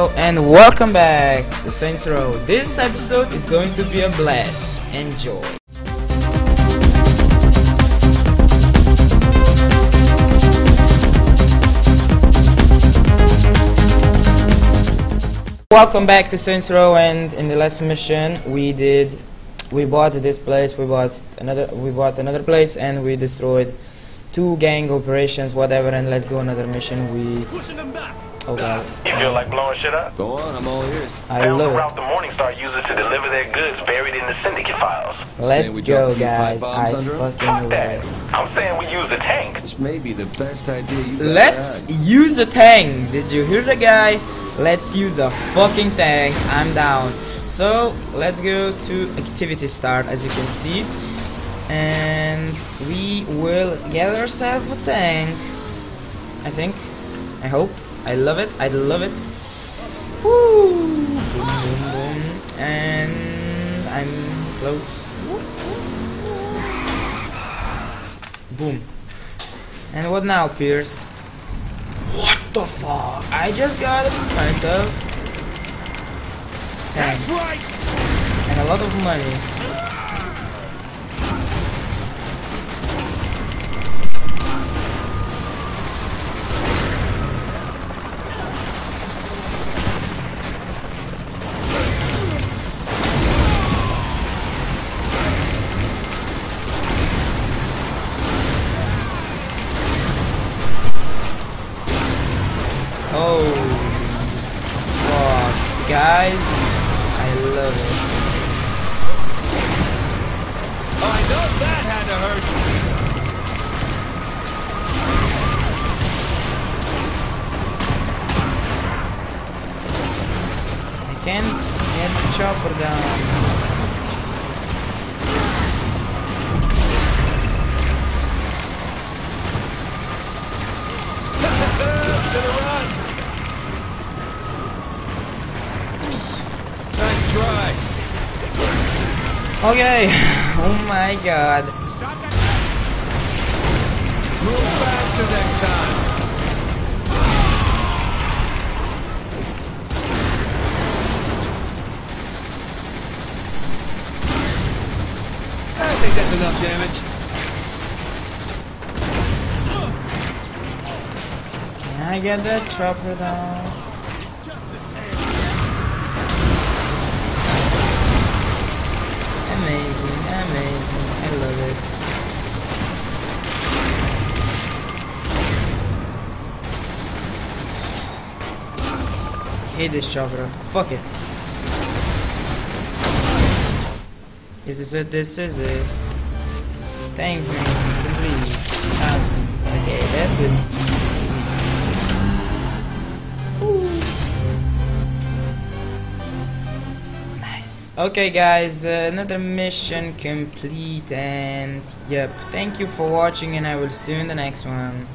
Hello and welcome back to Saints Row. This episode is going to be a blast. Enjoy. Welcome back to Saints Row and in the last mission we did we bought this place, we bought another we bought another place and we destroyed two gang operations whatever and let's do another mission. We Oh god. You feel like blowing shit up? Go on, I'm all ears. I Found the love route it. the Morningstar uses to deliver their goods buried in the syndicate files. Let's we go drop a few pipe guys. bombs I under 'em? fucking Fuck love that. I'm saying we use a tank. This may be the best idea you've ever Let's had. use a tank. Did you hear the guy? Let's use a fucking tank. I'm down. So let's go to activity start as you can see. And we will get ourselves a tank. I think. I hope. I love it. I love it. Woo! Boom, boom, boom. And I'm close. Boom. And what now, Pierce? What the fuck? I just got myself. That's right. And a lot of money. Oh, fuck, guys, I love it. I know that had to hurt. I can't get the chopper down. Should have Okay, oh my god. Move faster next time. I think that's enough damage. Can I get that chopper down? Hate this chopper, fuck it. Is this it? This is it. Thank you, complete. Okay, that was easy. Nice. Okay, guys, uh, another mission complete, and yep. Thank you for watching, and I will see you in the next one.